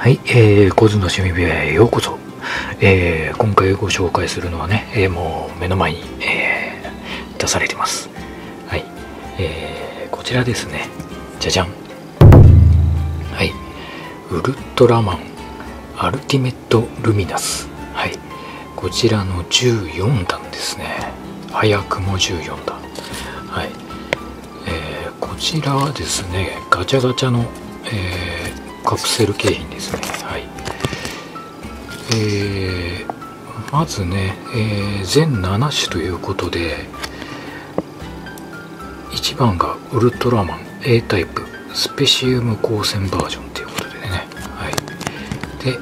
はい、えー、コズの趣味部屋へようこそ。えー、今回ご紹介するのはね、えー、もう目の前に、えー、出されてます。はい、えー、こちらですね。じゃじゃん。はい、ウルトラマンアルティメットルミナス。はい、こちらの14弾ですね。早くも14弾。はい、えー、こちらはですね、ガチャガチャの、えーカプセル景品ですね。はい。えー、まずね、えー、全7種ということで1番がウルトラマン A タイプスペシウム光線バージョンということでね。はい。で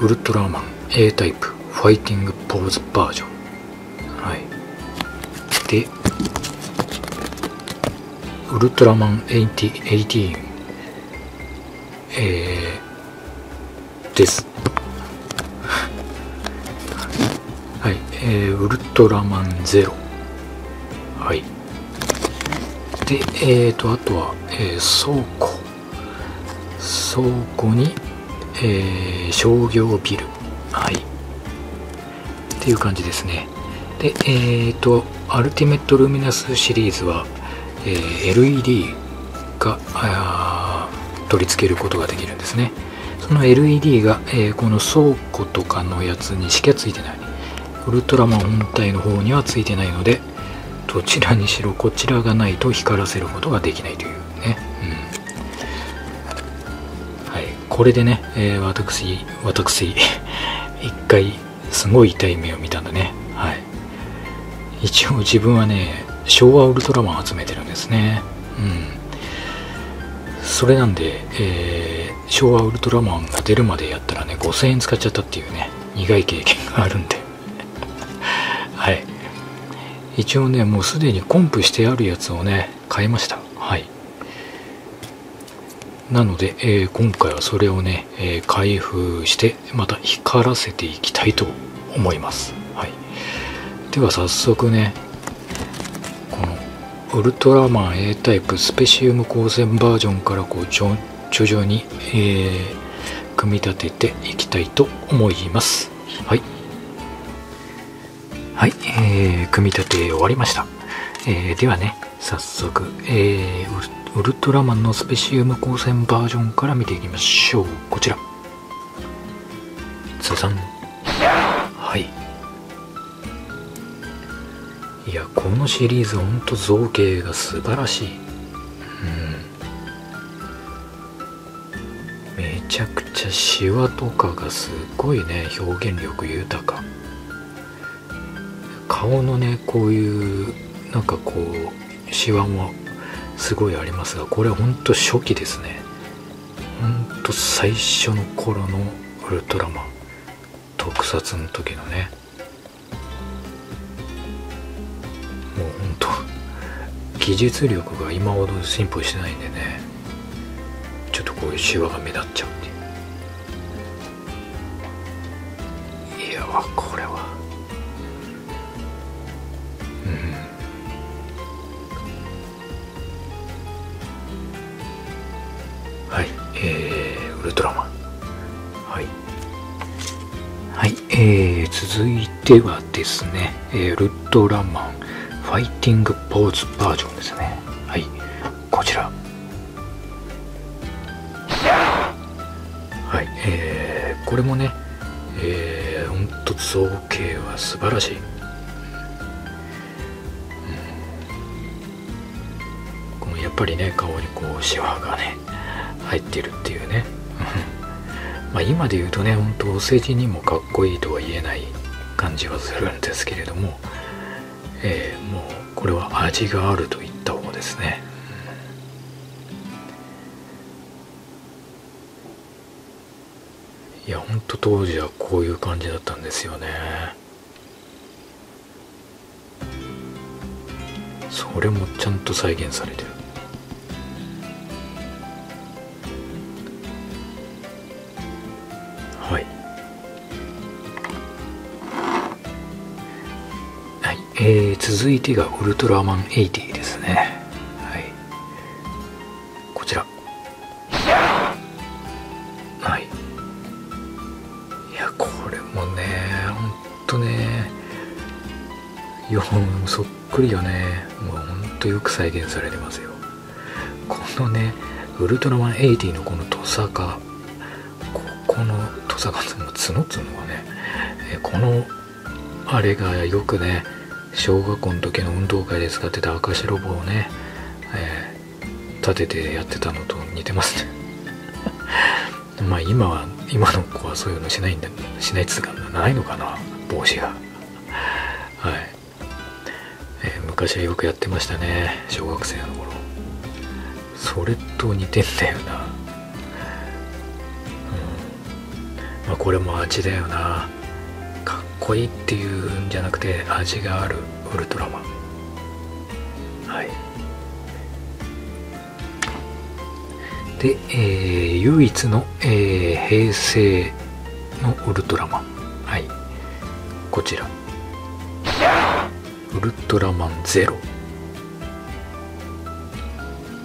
ウルトラマン A タイプファイティングポーズバージョン。はい。でウルトラマン18えー、です。はい、えー、ウルトラマンゼロ。はい。で、えーと、あとは、えー、倉庫。倉庫に、えー、商業ビル。はい。っていう感じですね。で、えーと、アルティメットルミナスシリーズは、えー、LED が、取り付けることができるんですね。その LED が、えー、この倉庫とかのやつにしかついてない。ウルトラマン本体の方にはついてないのでどちらにしろこちらがないと光らせることができないというね、うん、はい。これでね、えー、私私 一回すごい痛い目を見たんだね。はい。一応自分はね昭和ウルトラマン集めてるんですね。うん。それなんで、えー、昭和ウルトラマンが出るまでやったらね5000円使っちゃったっていうね苦い経験があるんで。はい。一応ねもうすでにコンプしてあるやつをね買いました。はい。なので、えー、今回はそれをね、えー、開封してまた光らせていきたいと思います、はい、では早速ねウルトラマン A タイプスペシウム光線バージョンからこう徐々に、えー、組み立てていきたいと思います。はい。はい、えー、組み立て終わりました、えー、ではね早速、えー、ウルトラマンのスペシウム光線バージョンから見ていきましょう。こちら。ザザンはい。やこのシリーズほんと造形が素晴らしい。うん。めちゃくちゃシワとかがすごいね表現力豊か。顔のねこういうなんかこうシワもすごいありますがこれほんと初期ですね。ほんと最初の頃のウルトラマン特撮の時のね。技術力が今ほど進歩してないんでねちょっとこういうシワが目立っちゃうっていういやこれは。うん。はいえー、ウルトラマン。はい。はいえー、続いてはですね、えー、ウルトラマン。ファイティングポーズバージョンですね。はい。こちら。はい。えー、これもねえー、ほんと造形は素晴らしい、うん、このやっぱりね顔にこうシワがね入ってるっていうね。まあ今で言うとねほんとお世辞にもかっこいいとは言えない感じはするんですけれども。えー、もうこれは味があると言った方ですね、うん、いやほんと当時はこういう感じだったんですよね。それもちゃんと再現されてる。えー、続いてがウルトラマン80ですね。はい。こちら。はい。いやこれもねほんとね4本そっくりよね。もうほんとよく再現されてますよ。このねウルトラマン80のこのトサカ。ここのトサカの角っつうのがね、え、このあれがよくね小学校の時の運動会で使ってた赤白棒をね、えー、立ててやってたのと似てますね。まあ今は今の子はそういうのしないんだしないっつうかないのかな帽子が。はい、えー、昔はよくやってましたね小学生の頃。それと似てんだよな。うん。まあこれも味だよな。っこいいっていうんじゃなくて味があるウルトラマン。はい。で、えー、唯一の、えー、平成のウルトラマン。はい。こちら。ウルトラマンゼロ。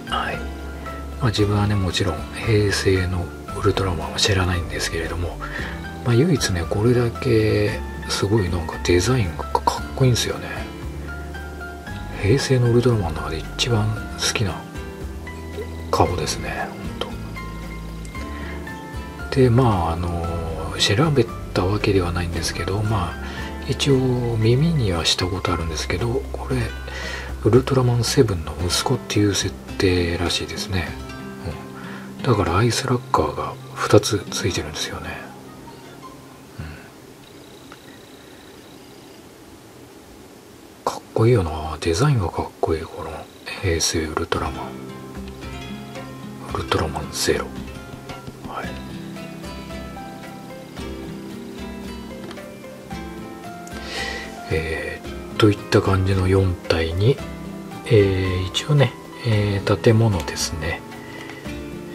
はい、まあ、自分はねもちろん平成のウルトラマンは知らないんですけれどもまあ、唯一ねこれだけすごいなんかデザインがかっこいいんですよね。平成のウルトラマンの中で一番好きな顔ですね本当でまああの調べたわけではないんですけどまあ一応耳にはしたことあるんですけどこれウルトラマン7の息子っていう設定らしいですね、うん、だからアイスラッカーが2つついてるんですよね。こいいよな。デザインがかっこいい。この平成ウルトラマン。ウルトラマンゼロ。はい。えー、といった感じの4体に、えー、一応ね、えー、建物ですね、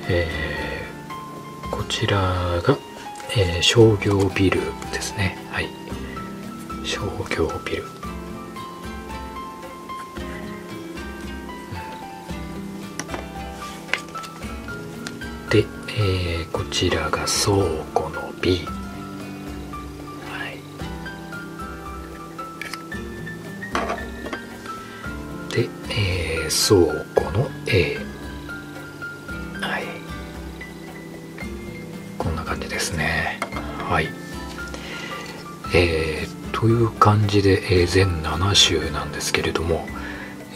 えー、こちらが、えー、商業ビルですね。はい。商業ビルで、えー、こちらが倉庫の B、はい、で、えー、倉庫の A はい。こんな感じですね。はい。えー、という感じで、えー、全7週なんですけれども、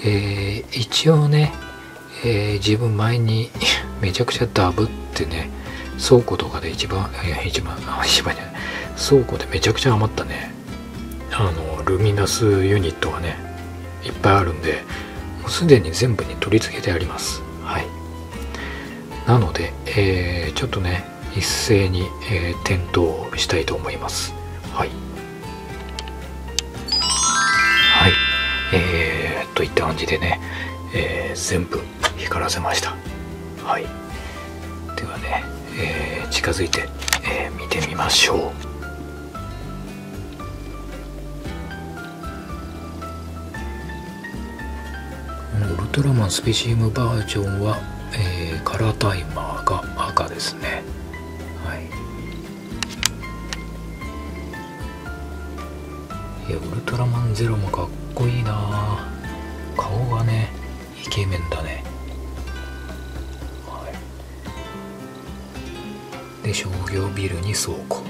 えー、一応ねえー、自分前に めちゃくちゃダブってね倉庫とかで一番いや一番一番じゃない。倉庫でめちゃくちゃ余ったね。あのルミナスユニットがねいっぱいあるんでもうすでに全部に取り付けてあります。はい。なので、えー、ちょっとね一斉に、えー、点灯したいと思います。はい。はい。えー、といった感じでね、えー、全部光らせました。はい。ではね、えー、近づいて、えー、見てみましょう。ウルトラマンスペシウムバージョンは、えー、カラータイマーが赤ですね。はい。いやウルトラマンゼロもかっこいいな。顔がねイケメンだね。で商業ビルに倉庫。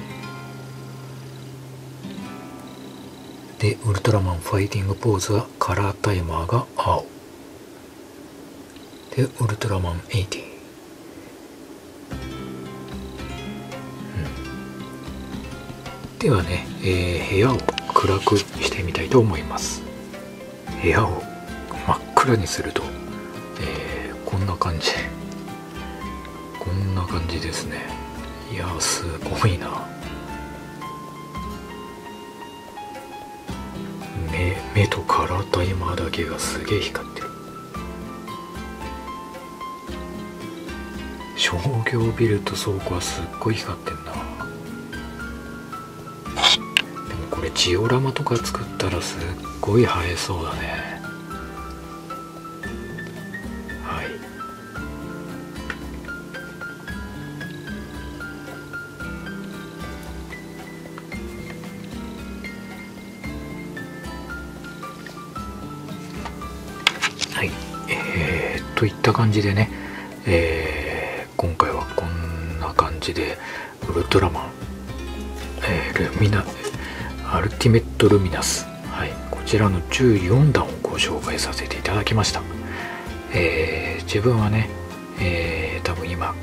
でウルトラマンファイティングポーズはカラータイマーが青。でウルトラマン80、うん、ではね、えー、部屋を暗くしてみたいと思います。部屋を真っ暗にすると、えー、こんな感じ。こんな感じですね。いやすごいな。目目とカラータイマーだけがすげえ光ってる。商業ビルと倉庫はすっごい光ってんな。でもこれジオラマとか作ったらすっごい映えそうだね。といった感じでね、えー、今回はこんな感じでウルトラマン、えー、ルミナアルティメットルミナス、はい、こちらの14弾をご紹介させていただきました、えー、自分はね、えー、多分今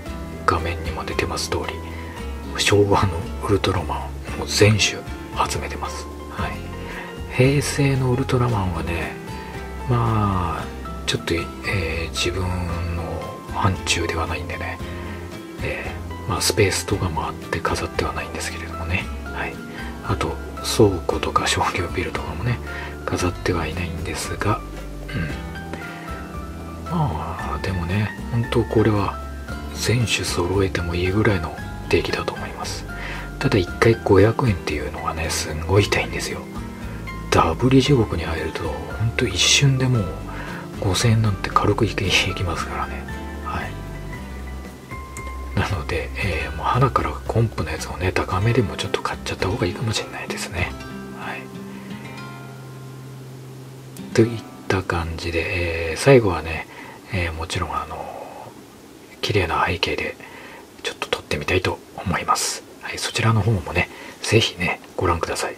画面にも出てます通り昭和のウルトラマンを全種集めてます、はい、平成のウルトラマンはねまあちょっと、えー、自分の範疇ではないんでね、えー、まあ、スペースとかもあって飾ってはないんですけれどもね、はい、あと倉庫とか商業ビルとかもね飾ってはいないんですが。うん。まあでもね本当これは全種揃えてもいいぐらいの出来だと思います。ただ1回500円っていうのがねすんごい痛いんですよ。ダブり地獄に入ると本当一瞬でもう5000円なんて軽くいきますからね。はい。なので、えー、もう花からコンプのやつをね高めでもちょっと買っちゃった方がいいかもしれないですね。はい。といった感じで、えー、最後はね、えー、もちろんあの綺麗な背景でちょっと撮ってみたいと思います、はい、そちらの方もね是非ねご覧ください。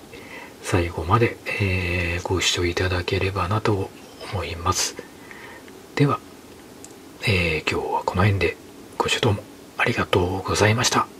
最後まで、えー、ご視聴いただければなと思います。では、えー、今日はこの辺でご視聴どうもありがとうございました。